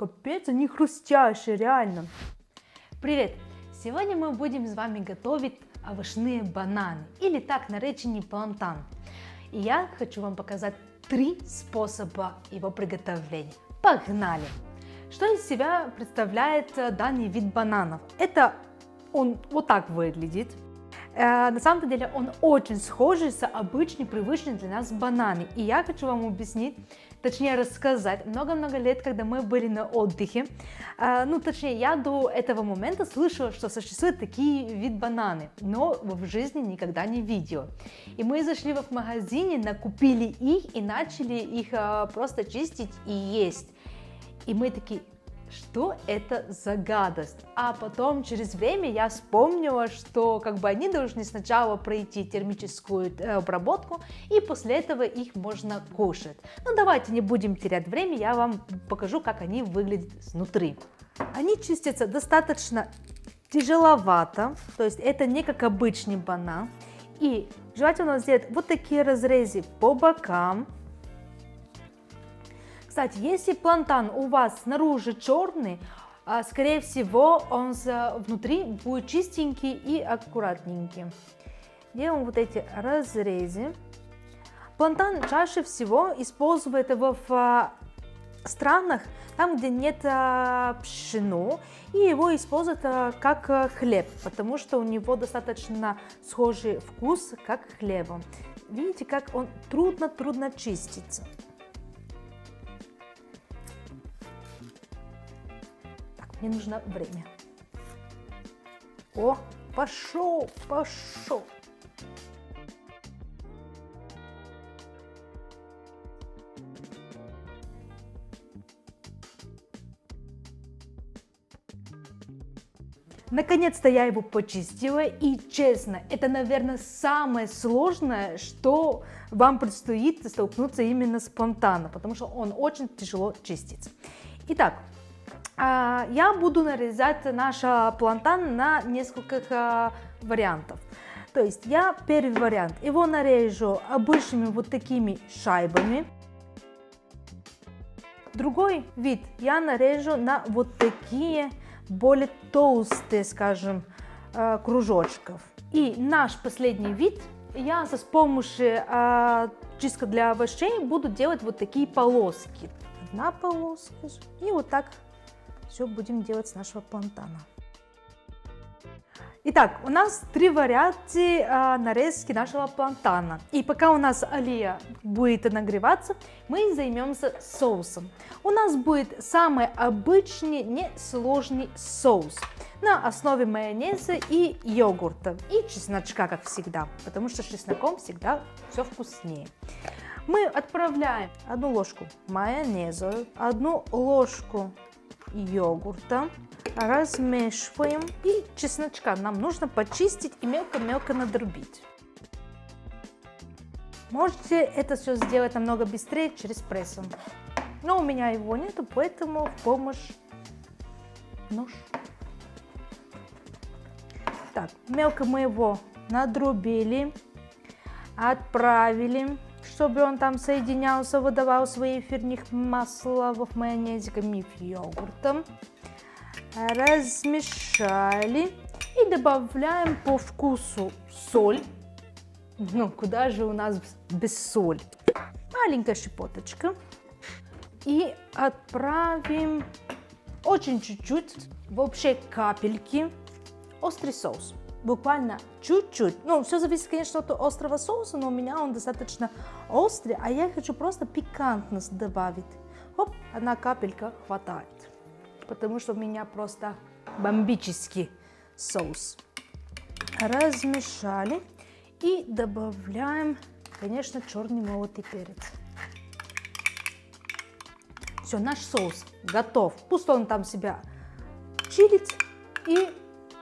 Капец, они хрустящие, реально. Привет! Сегодня мы будем с вами готовить овощные бананы, или так нареченный плантан. И я хочу вам показать три способа его приготовления. Погнали! Что из себя представляет э, данный вид бананов? Это он вот так выглядит. Э, на самом деле он очень схожий с обычной, привычной для нас бананы. И я хочу вам объяснить, точнее рассказать, много-много лет, когда мы были на отдыхе, э, ну точнее я до этого момента слышала, что существуют такие вид бананы, но в жизни никогда не видела. И мы зашли в магазине, накупили их и начали их просто чистить и есть. И мы такие, что это за гадость. А потом через время я вспомнила, что как бы они должны сначала пройти термическую э, обработку, и после этого их можно кушать. Ну давайте не будем терять время, я вам покажу, как они выглядят снутри. Они чистятся достаточно тяжеловато, то есть это не как обычный банан. И желательно сделать вот такие разрезы по бокам, кстати, если плантан у вас снаружи черный, а, скорее всего он внутри будет чистенький и аккуратненький. Делаем вот эти разрезы. Плантан чаще всего используют в а, странах, там, где нет а, пшено, и его используют как хлеб, потому что у него достаточно схожий вкус, как хлеба. Видите, как он трудно-трудно чистится. Мне нужно время. О, пошел, пошел. Наконец-то я его почистила, и честно, это, наверное, самое сложное, что вам предстоит столкнуться именно с плантана, потому что он очень тяжело чистится. Итак, я буду нарезать наш плантан на несколько вариантов. То есть я первый вариант, его нарежу обычными вот такими шайбами. Другой вид я нарежу на вот такие более толстые, скажем, кружочков. И наш последний вид я с помощью чистка для овощей буду делать вот такие полоски. Одна полоска и вот так все будем делать с нашего плантана. Итак, у нас три вариации э, нарезки нашего плантана. И пока у нас алия будет нагреваться, мы займемся соусом. У нас будет самый обычный, несложный соус на основе майонеза и йогурта. И чесночка, как всегда, потому что с чесноком всегда все вкуснее. Мы отправляем одну ложку майонеза, одну ложку йогурта, размешиваем и чесночка нам нужно почистить и мелко-мелко надробить. Можете это все сделать намного быстрее через прессом. Но у меня его нету, поэтому в помощь нож. Так, мелко мы его надрубили, отправили чтобы он там соединялся, выдавал свои эфирных масла в майонезиками и йогуртом. Размешали и добавляем по вкусу соль. Ну, куда же у нас без соли? Маленькая щепоточка. И отправим очень чуть-чуть, вообще капельки, острый соус буквально чуть-чуть. Ну, все зависит, конечно, от острого соуса, но у меня он достаточно острый, а я хочу просто пикантность добавить. Хоп, одна капелька хватает, потому что у меня просто бомбический соус. Размешали и добавляем, конечно, черный молотый перец. Все, наш соус готов. Пусть он там себя чилит и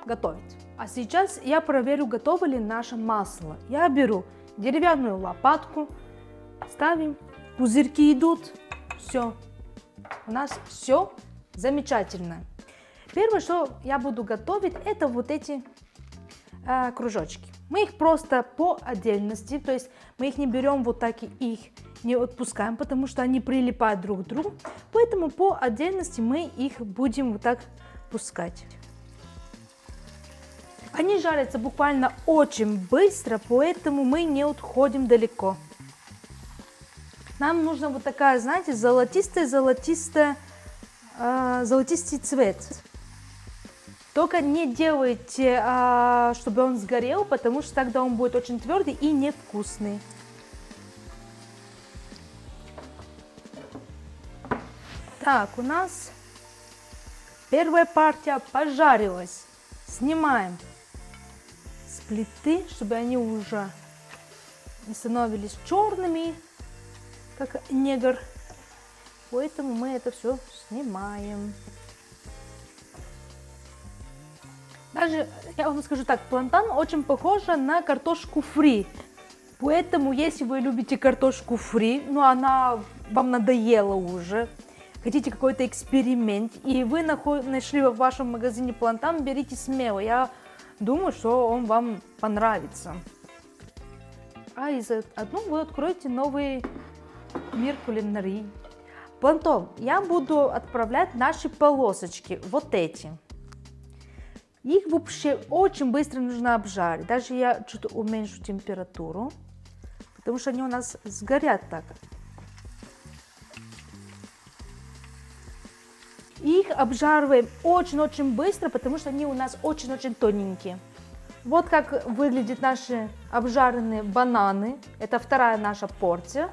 готовит. А сейчас я проверю, готово ли наше масло. Я беру деревянную лопатку, ставим, пузырьки идут, все. У нас все замечательно. Первое, что я буду готовить, это вот эти э, кружочки. Мы их просто по отдельности, то есть мы их не берем вот так и их не отпускаем, потому что они прилипают друг к другу. Поэтому по отдельности мы их будем вот так пускать. Они жарятся буквально очень быстро, поэтому мы не отходим далеко. Нам нужна вот такая, знаете, золотистая-золотистая, э, золотистый цвет. Только не делайте, э, чтобы он сгорел, потому что тогда он будет очень твердый и невкусный. Так, у нас первая партия пожарилась. Снимаем плиты, чтобы они уже не становились черными как негр. Поэтому мы это все снимаем. Даже, я вам скажу так, плантан очень похож на картошку фри. Поэтому, если вы любите картошку фри, но она вам надоела уже, хотите какой-то эксперимент, и вы нашли в вашем магазине плантан, берите смело. Я думаю, что он вам понравится. А из одного вы откроете новый мир кулинарии. Потом я буду отправлять наши полосочки, вот эти. Их вообще очень быстро нужно обжарить. Даже я чуть уменьшу температуру, потому что они у нас сгорят так. Их обжариваем очень-очень быстро, потому что они у нас очень-очень тоненькие. Вот как выглядят наши обжаренные бананы. Это вторая наша порция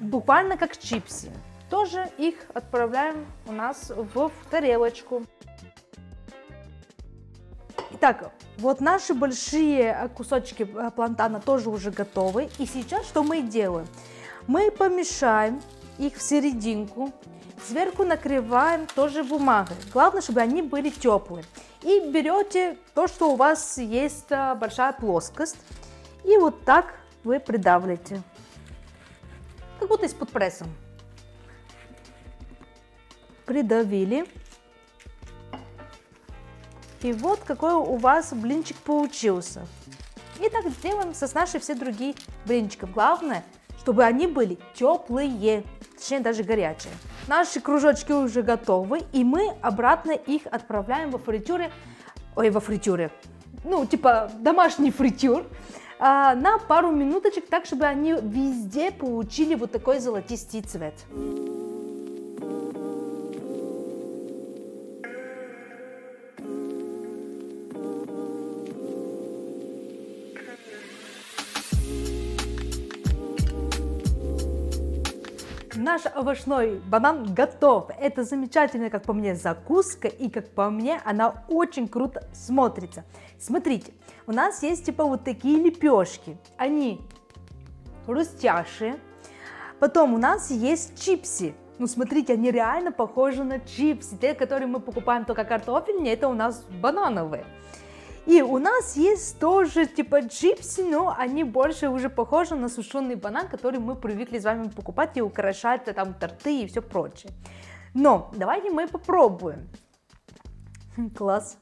буквально как чипсы. Тоже их отправляем у нас в тарелочку. Итак, вот наши большие кусочки э, плантана тоже уже готовы. И сейчас что мы делаем? Мы помешаем их в серединку, сверху накрываем тоже бумагой. Главное, чтобы они были теплые. И берете то, что у вас есть э, большая плоскость, и вот так вы придавливаете как будто из-под пресса. Придавили. И вот какой у вас блинчик получился. И так сделаем со нашей все другие блинчиков. Главное, чтобы они были теплые, точнее даже горячие. Наши кружочки уже готовы, и мы обратно их отправляем во фритюре, ой, во фритюре, ну, типа домашний фритюр, а, на пару минуточек, так, чтобы они везде получили вот такой золотистый цвет. Наш овощной банан готов. Это замечательная, как по мне, закуска. И, как по мне, она очень круто смотрится. Смотрите, у нас есть типа вот такие лепешки. Они хрустящие. Потом у нас есть чипсы. Ну, смотрите, они реально похожи на чипсы. Те, которые мы покупаем только картофельные, это у нас банановые. И у нас есть тоже типа чипсы, но они больше уже похожи на сушеный банан, который мы привыкли с вами покупать и украшать там торты и все прочее. Но давайте мы попробуем. Класс.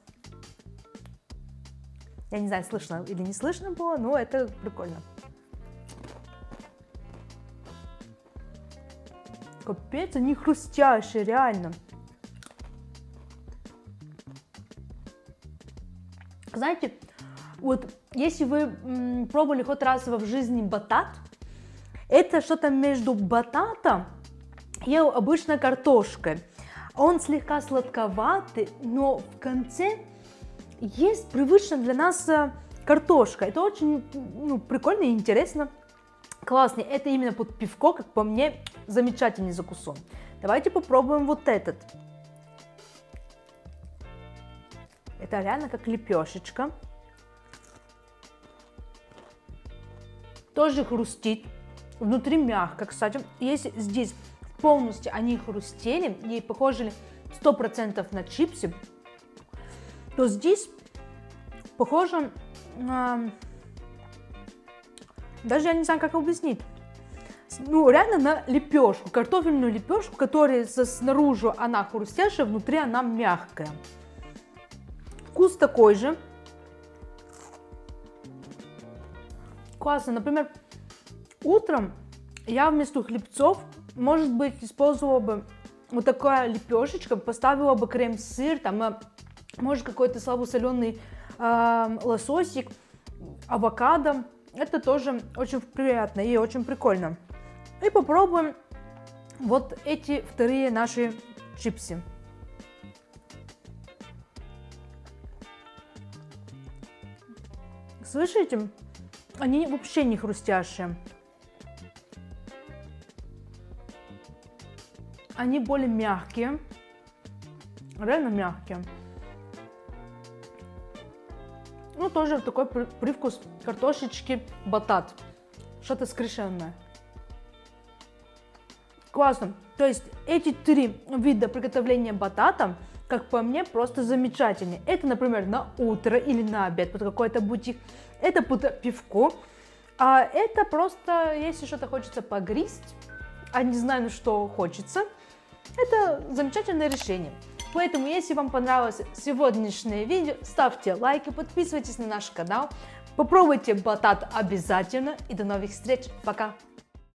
Я не знаю, слышно или не слышно было, но это прикольно. Капец, они хрустящие, реально. Знаете, вот если вы пробовали хоть раз в жизни батат, это что-то между бататом и обычной картошкой. Он слегка сладковатый, но в конце есть привычная для нас э, картошка. Это очень ну, прикольно и интересно. Классно. Это именно под пивко, как по мне, замечательный закусон. Давайте попробуем вот этот. Это реально как лепешечка. Тоже хрустит. Внутри мягко, кстати. Если здесь полностью они хрустели и похожи 100% на чипсы, то здесь похоже на... Даже я не знаю, как объяснить. Ну, реально на лепешку, картофельную лепешку, которая снаружи она хрустящая, внутри она мягкая. Вкус такой же. Классно. Например, утром я вместо хлебцов, может быть, использовала бы вот такая лепешечка, поставила бы крем-сыр, там, а, может, какой-то слабосоленый э, лососик, авокадо. Это тоже очень приятно и очень прикольно. И попробуем вот эти вторые наши чипсы. Слышите? Они вообще не хрустящие. Они более мягкие. Реально мягкие. Ну, тоже такой привкус картошечки батат. Что-то скрешенное. Классно. То есть эти три вида приготовления батата, как по мне, просто замечательные. Это, например, на утро или на обед под какой-то бутик. Это под пивко. А это просто, если что-то хочется погризть, а не знаю, что хочется, это замечательное решение. Поэтому, если вам понравилось сегодняшнее видео, ставьте лайки, подписывайтесь на наш канал, попробуйте батат обязательно и до новых встреч. Пока!